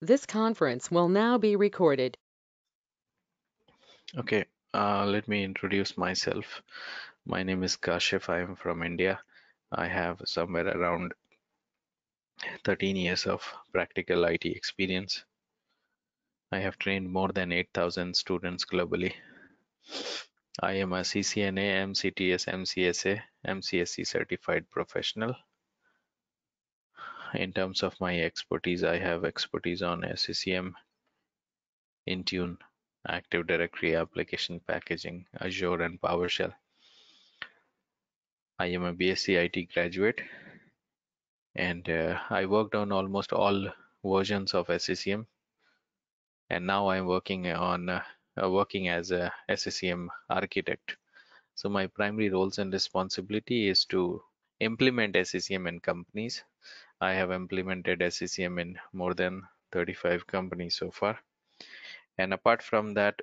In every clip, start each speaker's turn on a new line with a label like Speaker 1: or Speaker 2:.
Speaker 1: This conference will now be recorded.
Speaker 2: Okay, uh, let me introduce myself. My name is Kashif. I am from India. I have somewhere around 13 years of practical IT experience. I have trained more than 8,000 students globally. I am a CCNA, MCTS, MCSA, MCSE certified professional. In terms of my expertise, I have expertise on SCCM, Intune, Active Directory application packaging, Azure, and PowerShell. I am a BSc IT graduate and uh, I worked on almost all versions of SCCM and now I'm working on uh, uh, working as a SCCM architect. So my primary roles and responsibility is to implement SCCM in companies. I have implemented SCCM in more than 35 companies so far. And apart from that,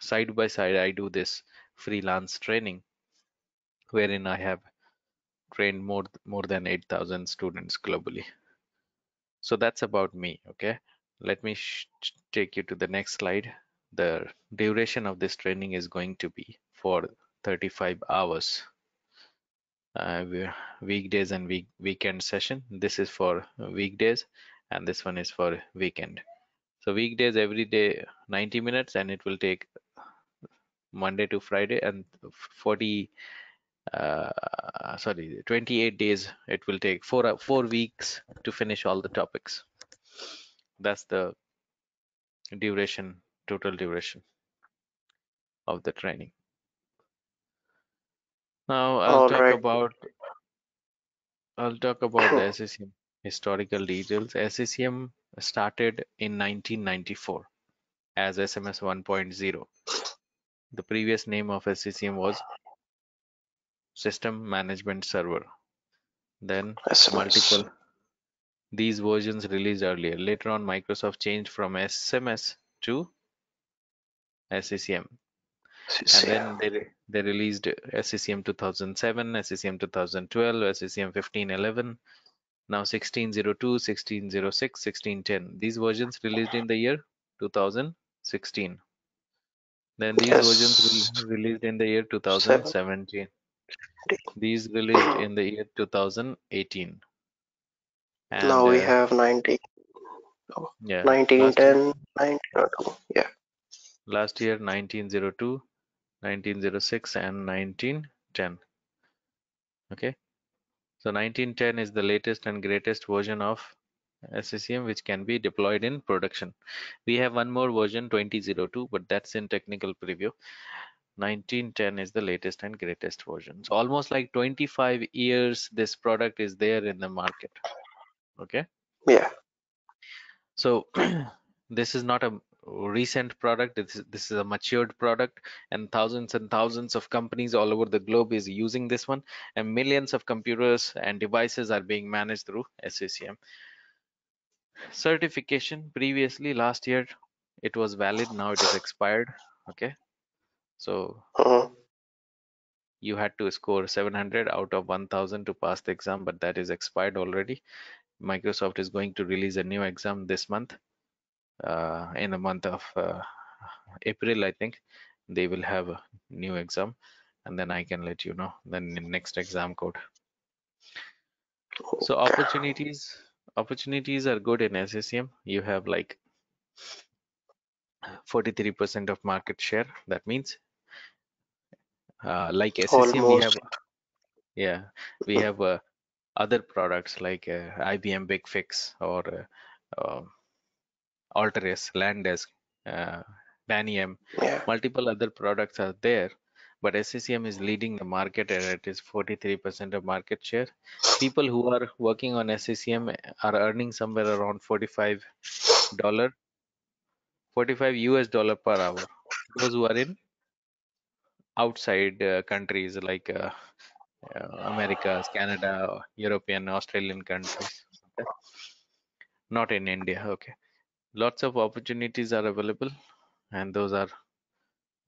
Speaker 2: side by side, I do this freelance training wherein I have trained more more than 8,000 students globally. So that's about me. Okay, let me take you to the next slide. The duration of this training is going to be for 35 hours. Uh, weekdays and week weekend session. This is for weekdays, and this one is for weekend. So weekdays every day 90 minutes, and it will take Monday to Friday and 40 uh, sorry 28 days it will take four four weeks to finish all the topics that's the duration total duration of the training now i'll all talk right. about i'll talk about the SCCM historical details. SCCM started in 1994 as sms 1.0 the previous name of SCCM was system management server. Then SMS. multiple these versions released earlier. Later on microsoft changed from sms to sccm and then they, they released sccm 2007 sccm 2012 sccm 1511 now 1602 1606 1610 these versions released in the year 2016 then these yes. versions re released in the year 2017 these released in the year 2018.
Speaker 3: And, now we uh, have 19. Oh, yeah. 1910, 1902. Yeah.
Speaker 2: Last year 1902, 1906, and 1910. Okay. So 1910 is the latest and greatest version of SCCM which can be deployed in production. We have one more version 2002 but that's in technical preview 1910 is the latest and greatest version. So almost like 25 years this product is there in the market. Okay.
Speaker 3: Yeah.
Speaker 2: So this is not a recent product. This is, this is a matured product and thousands and thousands of companies all over the globe is using this one and millions of computers and devices are being managed through SCCM. Certification previously last year it was valid now it is expired okay so uh-huh. you had to score 700 out of 1000 to pass the exam, but that is expired already. Microsoft is going to release a new exam this month. Uh, in the month of uh, April, I think they will have a new exam, and then I can let you know then in next exam code. So opportunities opportunities are good in SCCM. You have like 43% of market share. That means uh, like SCCM, we have yeah, we have uh, other products like uh, IBM BigFix or Altiris, Landesk, uh, Tanium, yeah. multiple other products are there. But SCCM is leading the market and it is 43% of market share. People who are working on SCCM are earning somewhere around 45 dollar, 45 US dollar per hour. Those who are in outside uh, countries like uh, uh, Americas, Canada, European, Australian countries. Not in India. Okay. Lots of opportunities are available, and those are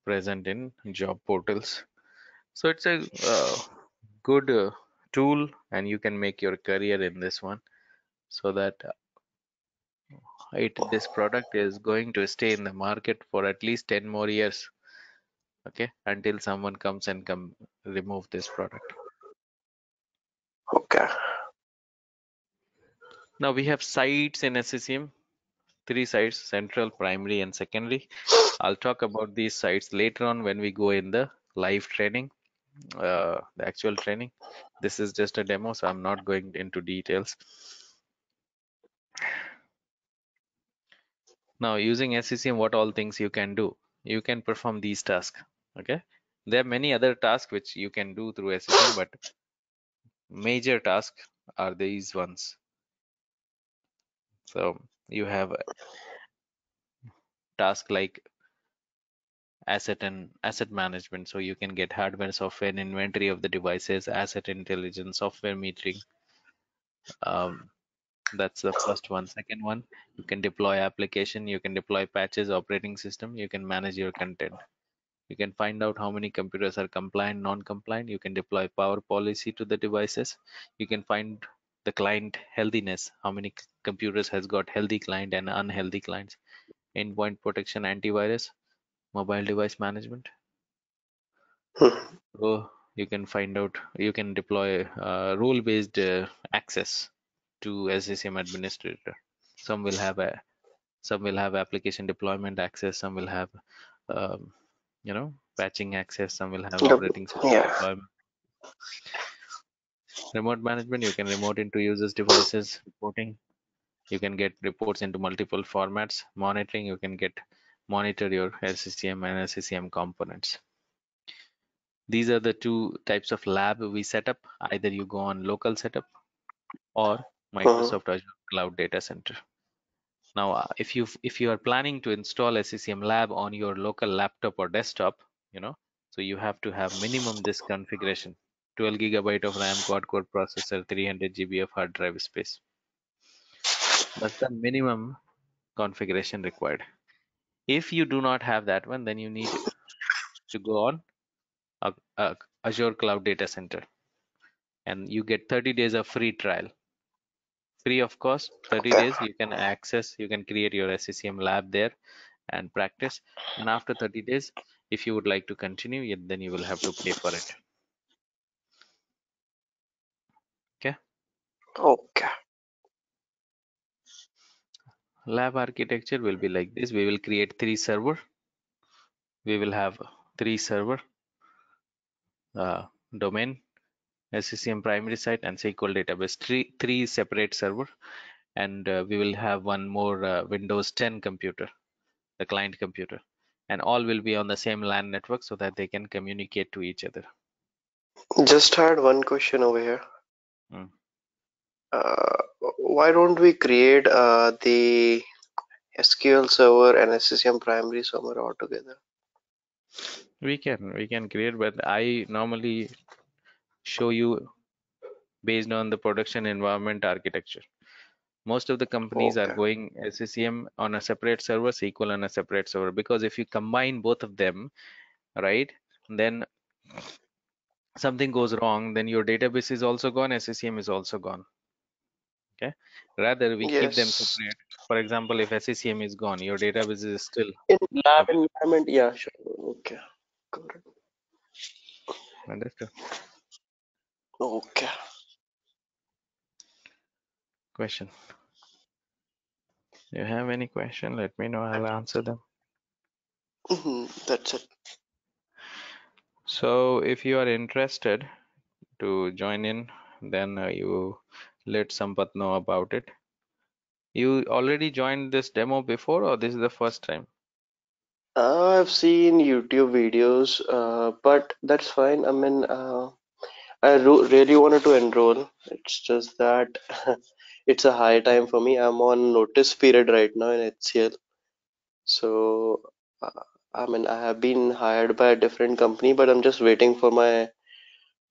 Speaker 2: present in job portals. So it's a uh, good uh, tool, and you can make your career in this one, so that it this product is going to stay in the market for at least 10 more years okay until someone comes and come remove this product.
Speaker 3: Okay.
Speaker 2: Now we have sites in SCCM three sites central primary and secondary. I'll talk about these sites later on when we go in the live training uh, the actual training. This is just a demo so I'm not going into details. Now using SCCM what all things you can do you can perform these tasks okay? There are many other tasks which you can do through SCCM but major tasks are these ones. So you have a task like asset and asset management. So you can get hardware software and inventory of the devices asset intelligence software metering. Um, that's the first one. Second one you can deploy application you can deploy patches operating system you can manage your content. You can find out how many computers are compliant non-compliant. You can deploy power policy to the devices. You can find the client healthiness how many computers has got healthy client and unhealthy clients. Endpoint protection antivirus mobile device management.
Speaker 3: Hmm.
Speaker 2: so you can find out you can deploy uh, role based uh, access to SCCM administrator. Some will have a some will have application deployment access some will have um, you know patching access some will have operating system
Speaker 3: Yeah.
Speaker 2: deployment remote management you can remote into users devices reporting. You can get reports into multiple formats. Monitoring you can get monitor your sccm and sccm components. These are the two types of lab we set up. Either you go on local setup or microsoft azure cloud data center. Now uh, if you if you are planning to install sccm lab on your local laptop or desktop you know so you have to have minimum this configuration 12 gigabyte of ram quad core processor 300 gb of hard drive space. That's the minimum configuration required. If you do not have that one then you need to go on a, azure cloud data center. And you get 30 days of free trial. Free of cost 30 days you can access you can create your sccm lab there and practice. And after 30 days if you would like to continue then you will have to pay for it
Speaker 3: Okay.
Speaker 2: lab architecture will be like this we will create three server we will have three server uh, domain sccm primary site and sql database three three separate server and uh, we will have one more uh, windows 10 computer the client computer and all will be on the same LAN network so that they can communicate to each other
Speaker 3: Just had one question over here.
Speaker 2: Hmm.
Speaker 3: Why don't we create uh, the SQL server and SCCM primary somewhere all together?
Speaker 2: we can we can create but i normally show you based on the production environment architecture most of the companies are going SCCM on a separate server, SQL on a separate server because if you combine both of them, right, then something goes wrong, then your database is also gone, SCCM is also gone. Okay, rather we keep them separate. For example, if SCCM is gone, your database is still
Speaker 3: In lab environment, yeah, sure. Okay. It.
Speaker 2: understood.
Speaker 3: Okay.
Speaker 2: Question. You have any question? Let me know. I'll answer them.
Speaker 3: Mhm, That's it.
Speaker 2: So if you are interested to join in, then uh, you let Sampath know about it. You already joined this demo before, or this is the first time?
Speaker 3: Uh, I've seen YouTube videos, uh, but that's fine. I mean, uh, I really wanted to enroll. It's just that it's a high time for me. I'm on notice period right now in HCL. So, uh, I mean, I have been hired by a different company, but I'm just waiting for my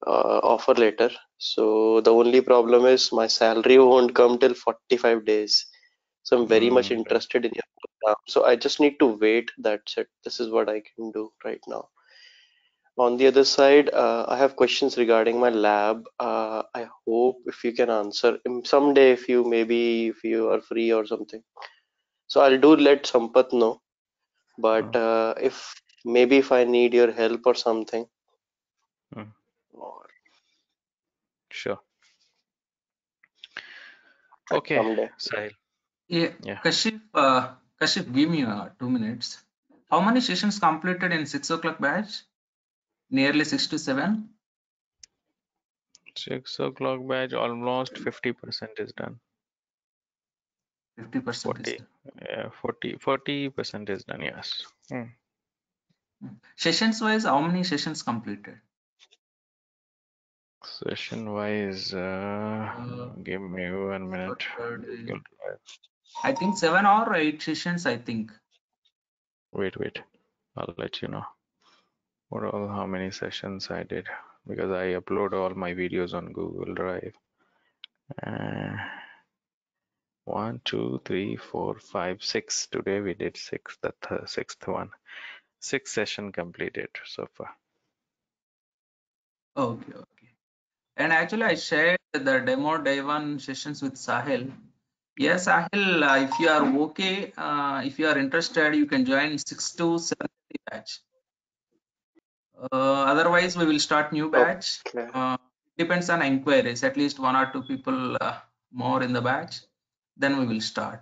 Speaker 3: uh, offer letter. So the only problem is my salary won't come till 45 days. So I'm very much
Speaker 2: Mm, right.
Speaker 3: interested in your program. So I just need to wait. That's it. This is what I can do right now. On the other side, uh, I have questions regarding my lab. Uh, I hope if you can answer someday, if you maybe if you are free or something. So I'll do let Sampath know. But
Speaker 2: Hmm.
Speaker 3: uh, if maybe if I need your help or something,
Speaker 2: Hmm.
Speaker 3: or
Speaker 2: Sure. Okay,
Speaker 3: someday.
Speaker 2: Sahil.
Speaker 4: Yeah,
Speaker 2: Yeah.
Speaker 4: Kashif, uh, Kashif, give me uh, two minutes. How many sessions completed in six o'clock batch? Nearly six to seven.
Speaker 2: Six o'clock batch, almost 50% is done.
Speaker 4: Fifty percent is
Speaker 2: 40,
Speaker 4: done.
Speaker 2: yeah, 40, 40% is done, yes. Hmm.
Speaker 4: Sessions wise, how many sessions completed?
Speaker 2: Session wise, uh,
Speaker 4: Uh,
Speaker 2: give me one minute.
Speaker 4: Saturday.
Speaker 2: Google Drive.
Speaker 4: I think seven or eight sessions. I think.
Speaker 2: Wait, wait. I'll let you know. What all, how many sessions I did because I upload all my videos on Google Drive. Uh, one, two, three, four, five, six. Today we did six, the th sixth one. Six session completed so far.
Speaker 4: Okay, okay. And actually, I shared the demo day one sessions with Sahil. Yes, Sahil, uh, if you are okay, uh, if you are interested, you can join six to seven batch. Uh, otherwise, we will start new batch.
Speaker 3: Okay.
Speaker 4: Uh, depends on inquiries. At least one or two people uh, more in the batch. Then we will start.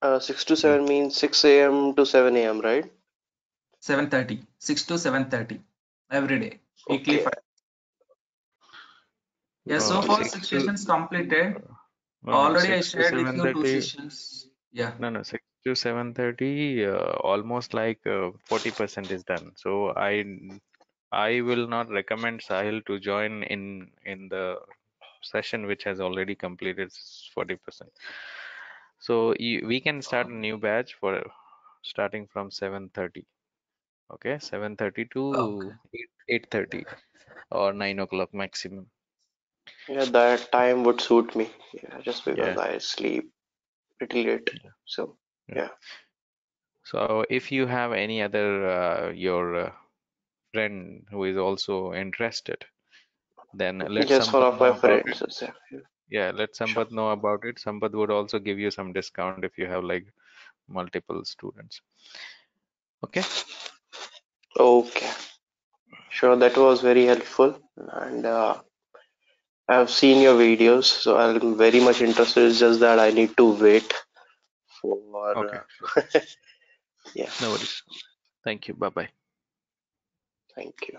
Speaker 3: Uh, 6 to 7 means 6 a.m. to 7 a.m., right?
Speaker 4: 7:30, 6 to 7:30 every day. Weekly
Speaker 3: Okay.
Speaker 4: five. Yeah, so
Speaker 2: Uh,
Speaker 4: far
Speaker 2: six
Speaker 4: six sessions completed.
Speaker 2: No,
Speaker 4: Already I shared with you two sessions. Yeah.
Speaker 2: No, no, 6 to 7:30, uh, almost like uh, 40% is done. So I I will not recommend Sahil to join in in the session which has already completed 40%. So you, we can start a new batch for starting from 7:30. Okay, 7:30 to
Speaker 4: Okay.
Speaker 2: 8 8:30 or 9 o'clock maximum.
Speaker 3: Yeah, that time would suit me. Yeah, just because
Speaker 2: Yeah.
Speaker 3: I sleep pretty late. So, yeah.
Speaker 2: So if you have any other uh, your uh, friend who is also interested, then let
Speaker 3: just one
Speaker 2: Sampath
Speaker 3: of my
Speaker 2: about it.
Speaker 3: friends is there.
Speaker 2: Yeah, let Sampath know about it. Sampath would also give you some discount if you have like multiple students. Okay.
Speaker 3: Okay. Sure, that was very helpful. And uh, I've seen your videos, so I'm very much interested. It's just that I need to wait for.
Speaker 2: Okay.
Speaker 3: Uh, yeah,
Speaker 2: No worries. Thank you. Bye bye.
Speaker 3: thank you.